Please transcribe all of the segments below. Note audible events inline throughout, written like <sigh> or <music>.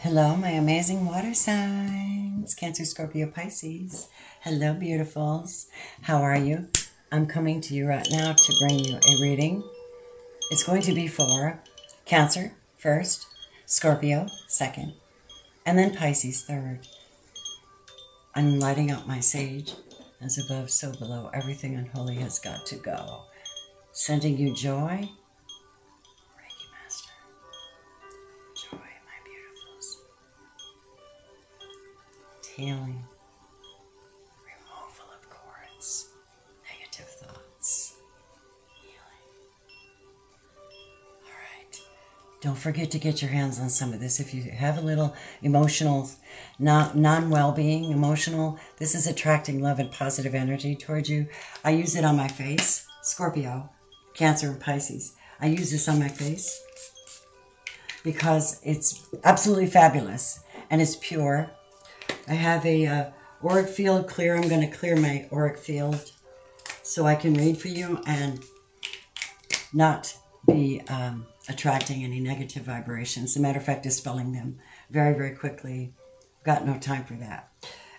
Hello, my amazing water signs, Cancer, Scorpio, Pisces. Hello, beautifuls. How are you? I'm coming to you right now to bring you a reading. It's going to be for Cancer first, Scorpio second, and then Pisces third. I'm lighting up my sage. As above, so below. Everything unholy has got to go. Sending you joy, healing, removal of cords, negative thoughts, healing. All right. Don't forget to get your hands on some of this. If you have a little emotional, non well being, emotional, this is attracting love and positive energy towards you. I use it on my face, Scorpio, Cancer, and Pisces. I use this on my face because it's absolutely fabulous and it's pure I have a uh, auric field clear. I'm going to clear my auric field so I can read for you and not be um, attracting any negative vibrations. As a matter of fact, dispelling them very, very quickly. Got no time for that.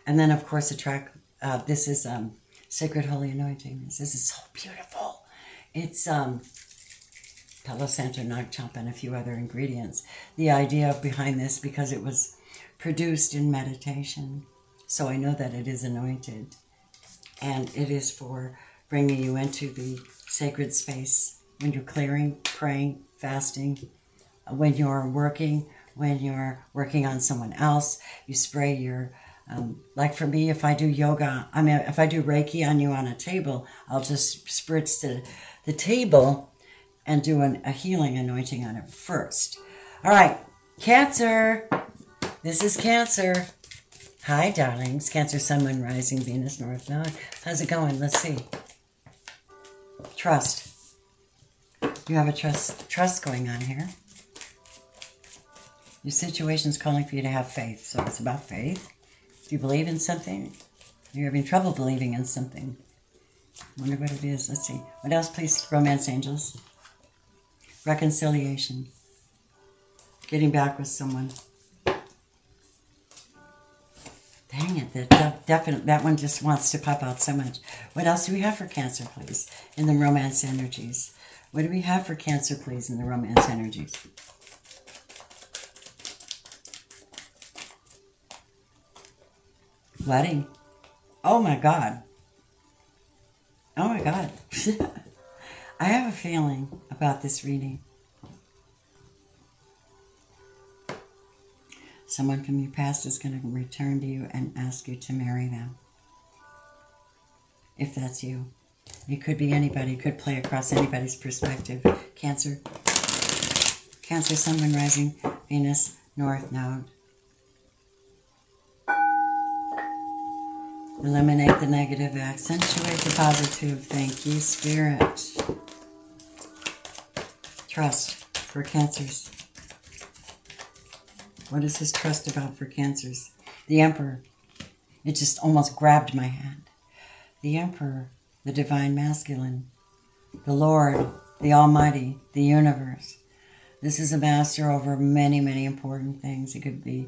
And then, of course, attract. Uh, this is um, Sacred Holy Anointing. This is so beautiful. It's um, Palo Santo, Nag and a few other ingredients. The idea behind this, because it was produced in meditation. So I know that it is anointed. And it is for bringing you into the sacred space when you're clearing, praying, fasting, when you're working, when you're working on someone else. You spray your, um, like for me, if I do yoga, I mean, if I do Reiki on you on a table, I'll just spritz the, the table and do an, a healing anointing on it first. All right, Cancer. This is Cancer. Hi, darlings. Cancer, Sun, Moon, Rising, Venus, North Node. How's it going? Let's see. Trust. You have a trust trust going on here. Your situation is calling for you to have faith. So it's about faith. If you believe in something, you're having trouble believing in something. Wonder what it is. Let's see. What else, please? Romance angels. Reconciliation. Getting back with someone. Dang it, that definite that one just wants to pop out so much. What else do we have for Cancer, please, in the romance energies? What do we have for Cancer, please, in the romance energies? Wedding. Oh my God. Oh my God. <laughs> I have a feeling about this reading. Someone from your past is going to return to you and ask you to marry them. If that's you. It could be anybody. It could play across anybody's perspective. Cancer. Cancer, Sun, Moon, Rising, Venus, North Node. Eliminate the negative, accentuate the positive. Thank you, Spirit. Trust for Cancers. What is his trust about for cancers? The Emperor. It just almost grabbed my hand. The Emperor, the Divine Masculine, the Lord, the Almighty, the Universe. This is a master over many, many important things. It could be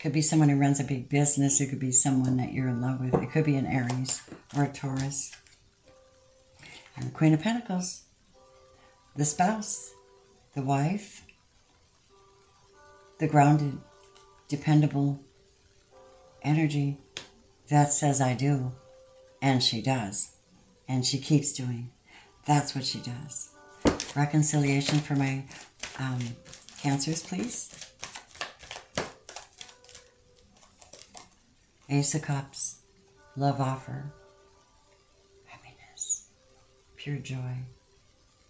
could be someone who runs a big business. It could be someone that you're in love with. It could be an Aries or a Taurus. And the Queen of Pentacles, the spouse, the wife, the grounded, dependable energy that says I do. And she does. And she keeps doing. That's what she does. Reconciliation for my um, cancers, please. Ace of Cups, love offer, happiness, pure joy,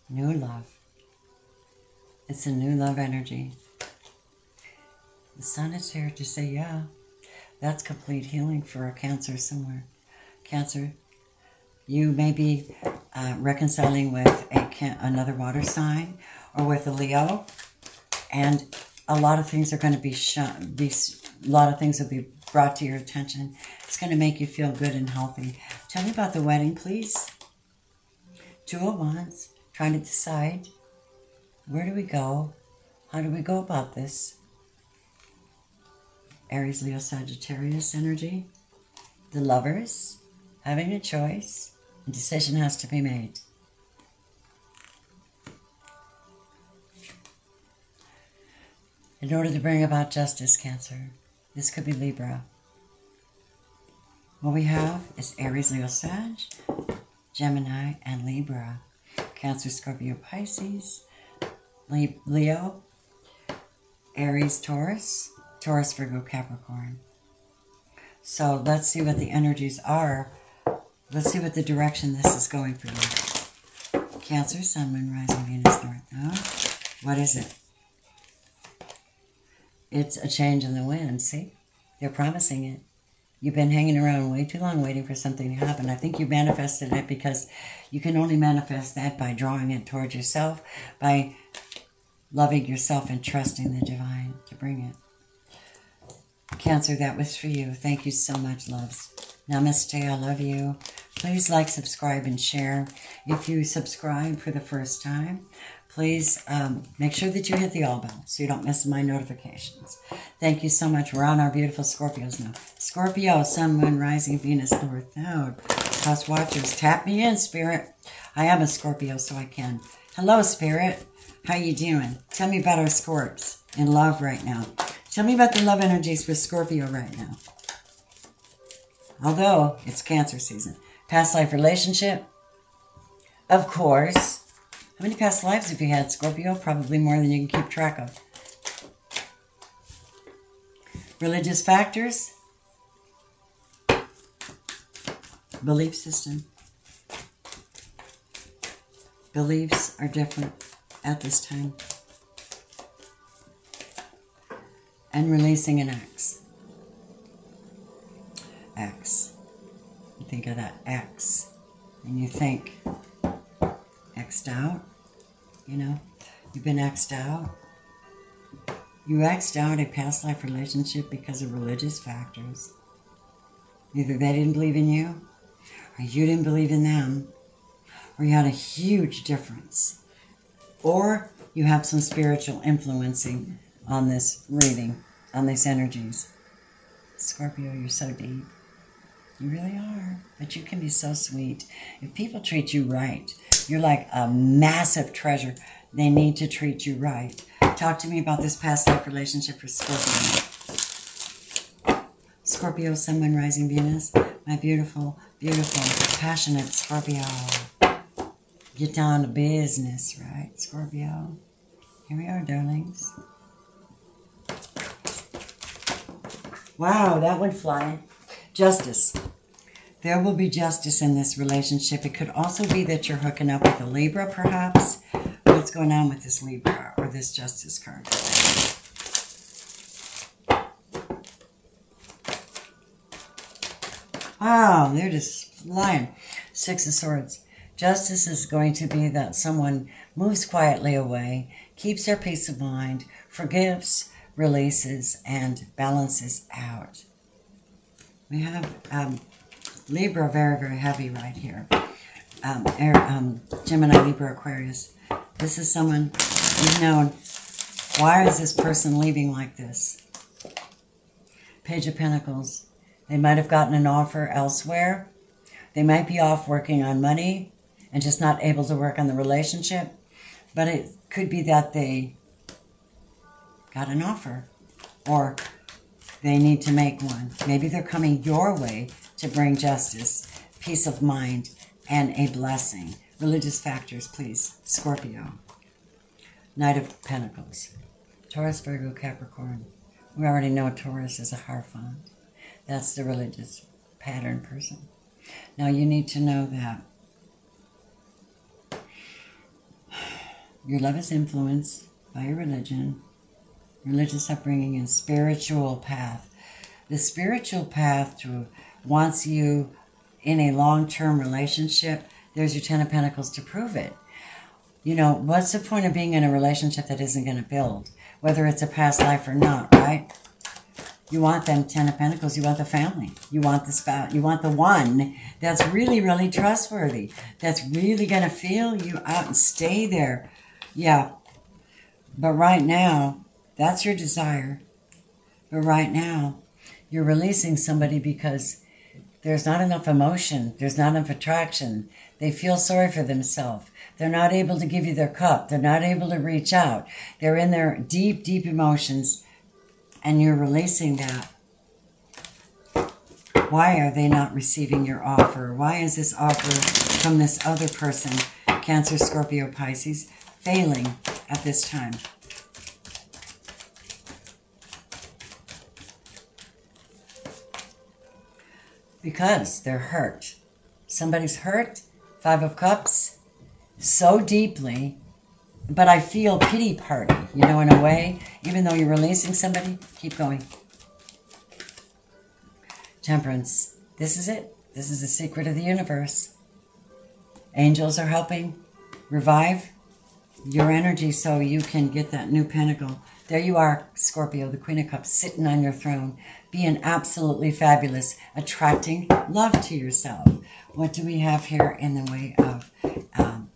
new love. It's a new love energy. The sun is here to say, yeah, that's complete healing for a cancer somewhere. Cancer, you may be uh, reconciling with a another water sign or with a Leo, and a lot of things are going to be shown. A lot of things will be brought to your attention. It's going to make you feel good and healthy. Tell me about the wedding, please. Two of Wands, trying to decide where do we go? How do we go about this? Aries, Leo, Sagittarius energy. The lovers having a choice. A decision has to be made. In order to bring about justice, Cancer, this could be Libra. What we have is Aries, Leo, Sag, Gemini, and Libra. Cancer, Scorpio, Pisces, Leo, Aries, Taurus, Taurus, Virgo, Capricorn. So let's see what the energies are. Let's see what the direction this is going for you. Cancer, Sun, Moon, Rising, Venus, North. What is it? It's a change in the wind, see? They're promising it. You've been hanging around way too long waiting for something to happen. I think you manifested it because you can only manifest that by drawing it towards yourself, by loving yourself and trusting the divine to bring it. Cancer, that was for you. Thank you so much, loves. Namaste. I love you. Please like, subscribe, and share. If you subscribe for the first time, please um, make sure that you hit the all bell so you don't miss my notifications. Thank you so much. We're on our beautiful Scorpios now. Scorpio, Sun, Moon, Rising, Venus, North Node. House Watchers, tap me in, Spirit. I am a Scorpio, so I can. Hello, Spirit. How you doing? Tell me about our Scorps in love right now. Tell me about the love energies for Scorpio right now. Although it's Cancer season. Past life relationship? Of course. How many past lives have you had, Scorpio? Probably more than you can keep track of. Religious factors? Belief system. Beliefs are different at this time. And releasing an X. X. You think of that X, and you think X'd out. You know, you've been X'd out. You X'd out a past life relationship because of religious factors. Either they didn't believe in you, or you didn't believe in them, or you had a huge difference. Or you have some spiritual influencing on this reading, on these energies. Scorpio, you're so deep. You really are. But you can be so sweet. If people treat you right, you're like a massive treasure. They need to treat you right. Talk to me about this past life relationship for Scorpio. Scorpio, Sun, Moon, Rising, Venus. My beautiful, beautiful, passionate Scorpio. Get down to business, right, Scorpio? Here we are, darlings. Wow, that went flying. Justice. There will be justice in this relationship. It could also be that you're hooking up with a Libra, perhaps. What's going on with this Libra or this justice card? Wow, they're just flying. Six of Swords. Justice is going to be that someone moves quietly away, keeps their peace of mind, forgives, releases, and balances out. We have um, Libra, very, very heavy right here. Um, air, um, Gemini, Libra, Aquarius. This is someone you've known. Why is this person leaving like this? Page of Pentacles. They might have gotten an offer elsewhere. They might be off working on money and just not able to work on the relationship. But it could be that they got an offer or they need to make one. Maybe they're coming your way to bring justice, peace of mind, and a blessing. Religious factors, please. Scorpio. Knight of Pentacles. Taurus, Virgo, Capricorn. We already know Taurus is a Hierophant. That's the religious pattern person. Now you need to know that your love is influenced by your religion, religious upbringing, and spiritual path. The spiritual path to wants you in a long term relationship, there's your Ten of Pentacles to prove it. You know, what's the point of being in a relationship that isn't going to build, whether it's a past life or not, right? You want them Ten of Pentacles, you want the family, you want the spouse, you want the one that's really, really trustworthy, that's really going to feel you out and stay there. Yeah. But right now, that's your desire. But right now, you're releasing somebody because there's not enough emotion, there's not enough attraction. They feel sorry for themselves. They're not able to give you their cup, they're not able to reach out. They're in their deep, deep emotions, and you're releasing that. Why are they not receiving your offer? Why is this offer from this other person, Cancer, Scorpio, Pisces, failing at this time? Because they're hurt. Somebody's hurt, Five of Cups, so deeply, but I feel pity party, you know, in a way. Even though you're releasing somebody, keep going. Temperance, this is it. This is the secret of the universe. Angels are helping revive your energy so you can get that new pentacle. There you are, Scorpio, the Queen of Cups, sitting on your throne, being absolutely fabulous, attracting love to yourself. What do we have here in the way of um,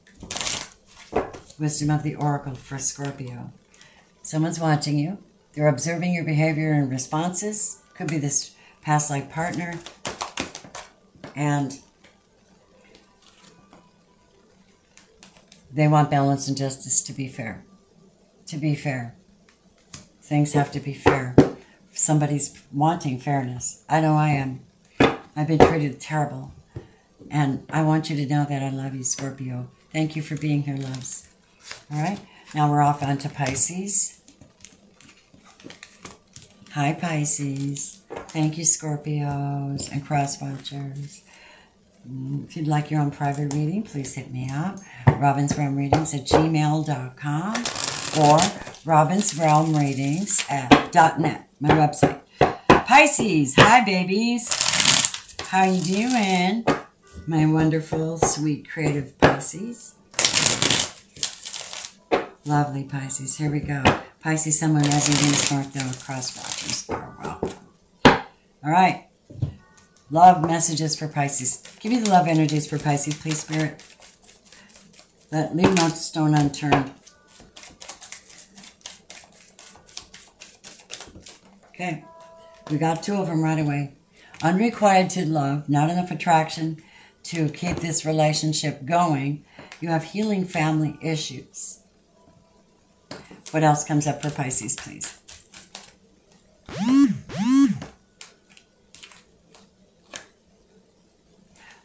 wisdom of the oracle for Scorpio? Someone's watching you. They're observing your behavior and responses. Could be this past life partner. And They want balance and justice to be fair. To be fair. Things have to be fair. Somebody's wanting fairness. I know I am. I've been treated terrible. And I want you to know that I love you, Scorpio. Thank you for being here, loves. All right. Now we're off onto Pisces. Hi, Pisces. Thank you, Scorpios and cross watchers. If you'd like your own private reading, please hit me up. RobinsRealmReadings at gmail.com or RobinsRealmReadings at .net, my website. Pisces, hi babies. How you doing? My wonderful, sweet, creative Pisces. Lovely Pisces. Here we go. Pisces, someone residing North Dallas Cross Watchers. All right. Love messages for Pisces. Give me the love energies for Pisces, please, Spirit. Let leave no stone unturned. Okay, we got two of them right away. Unrequited love, not enough attraction to keep this relationship going. You have healing family issues. What else comes up for Pisces, please?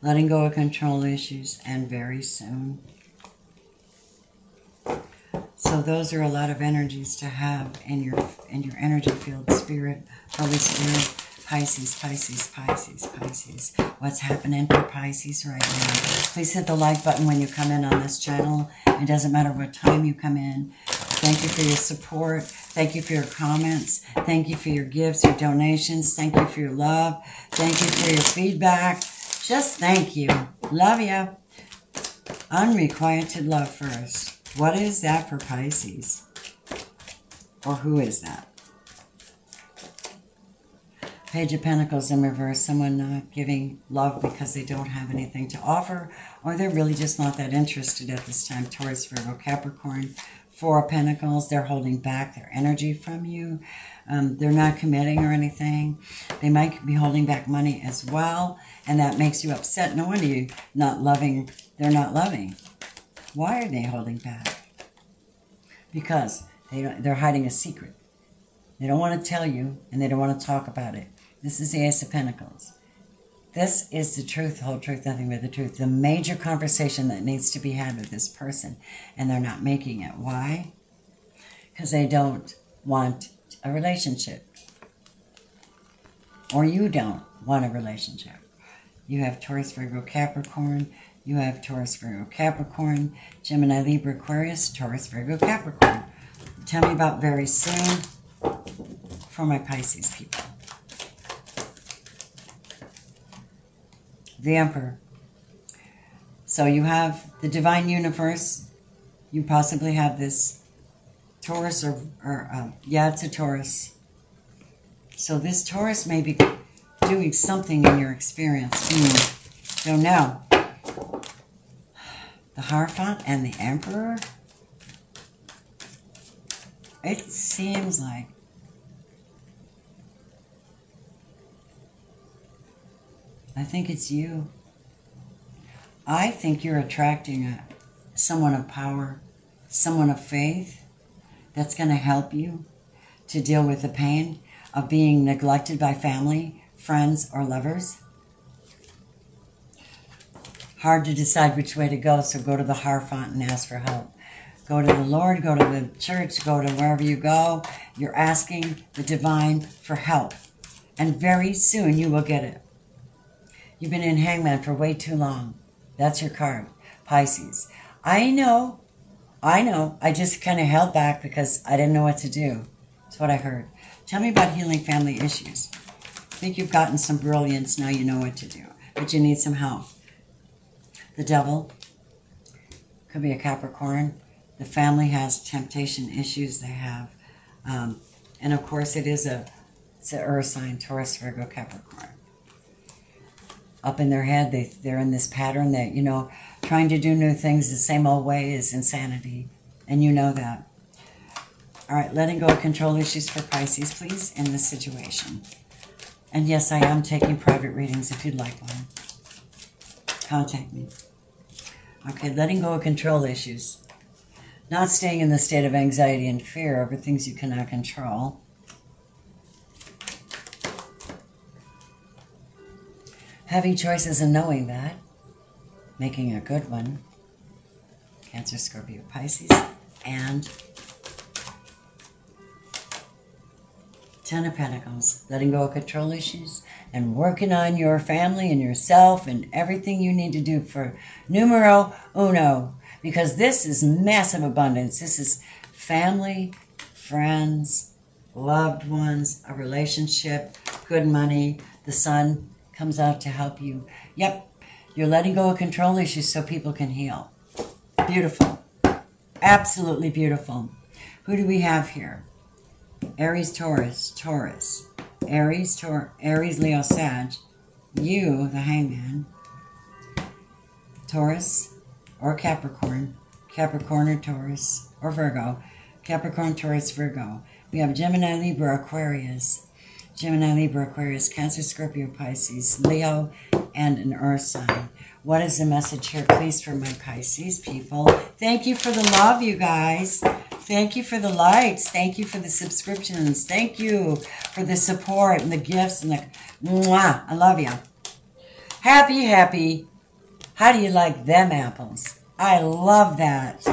Letting go of control issues, and very soon. So those are a lot of energies to have in your in your energy field, spirit, Holy Spirit, Pisces, Pisces, Pisces, Pisces. What's happening for Pisces right now? Please hit the like button when you come in on this channel. It doesn't matter what time you come in. Thank you for your support. Thank you for your comments. Thank you for your gifts, your donations. Thank you for your love. Thank you for your feedback. Just thank you. Love you. Unrequited love first. What is that for Pisces? Or who is that? Page of Pentacles in reverse. Someone not giving love because they don't have anything to offer, or they're really just not that interested at this time. Taurus, Virgo, Capricorn. Four of Pentacles. They're holding back their energy from you. Um, they're not committing or anything. They might be holding back money as well and that makes you upset. No wonder you not loving, they're not loving. Why are they holding back? Because they they're hiding a secret. They don't want to tell you, and they don't want to talk about it. This is the Ace of Pentacles. This is the truth, the whole truth, nothing but the truth. The major conversation that needs to be had with this person, and they're not making it. Why? Because they don't want a relationship. Or you don't want a relationship. You have Taurus, Virgo, Capricorn. You have Taurus, Virgo, Capricorn, Gemini, Libra, Aquarius, Taurus, Virgo, Capricorn. Tell me about very soon for my Pisces people. The Emperor. So you have the divine universe. You possibly have this Taurus or, or um, yeah, it's a Taurus. So this Taurus may be doing something in your experience. Mm, don't know. The Hierophant and the Emperor? It seems like I think it's you. I think you're attracting a, someone of power, someone of faith, that's going to help you to deal with the pain of being neglected by family, friends, or lovers. Hard to decide which way to go, so go to the Hierophant and ask for help. Go to the Lord, go to the church, go to wherever you go. You're asking the divine for help. And very soon you will get it. You've been in hangman for way too long. That's your card, Pisces. I know, I know. I just kind of held back because I didn't know what to do. That's what I heard. Tell me about healing family issues. I think you've gotten some brilliance. Now you know what to do, but you need some help. The devil could be a Capricorn the family has temptation issues they have. Um, and of course, it is a, it's an earth sign, Taurus, Virgo, Capricorn. Up in their head, they, they're in this pattern that, you know, trying to do new things the same old way is insanity. And you know that. All right, letting go of control issues for Pisces, please, in this situation. And yes, I am taking private readings if you'd like one. Contact me. Okay, letting go of control issues. Not staying in the state of anxiety and fear over things you cannot control. Having choices and knowing that. Making a good one. Cancer, Scorpio, Pisces. And Ten of Pentacles. Letting go of control issues and working on your family and yourself and everything you need to do for numero uno because this is massive abundance. This is family, friends, loved ones, a relationship, good money. The sun comes out to help you. Yep, you're letting go of control issues so people can heal. Beautiful. Absolutely beautiful. Who do we have here? Aries, Taurus, Taurus. Aries, Tor Aries, Leo, Sag. You, the hangman. Taurus, or Capricorn, Capricorn or Taurus or Virgo, Capricorn, Taurus, Virgo. We have Gemini, Libra, Aquarius, Gemini, Libra, Aquarius, Cancer, Scorpio, Pisces, Leo, and an Earth sign. What is the message here, please, for my Pisces people? Thank you for the love, you guys. Thank you for the likes. Thank you for the subscriptions. Thank you for the support and the gifts and the mwah. I love you. Happy, happy how do you like them apples? I love that.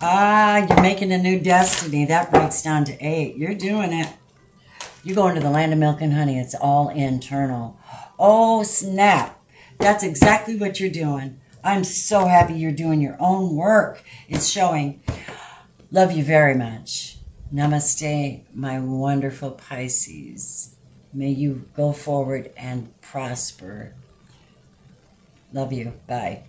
Ah, you're making a new destiny. That breaks down to eight. You're doing it. You're going to the land of milk and honey. It's all internal. Oh, snap. That's exactly what you're doing. I'm so happy you're doing your own work. It's showing. Love you very much. Namaste, my wonderful Pisces. May you go forward and prosper. Love you. Bye.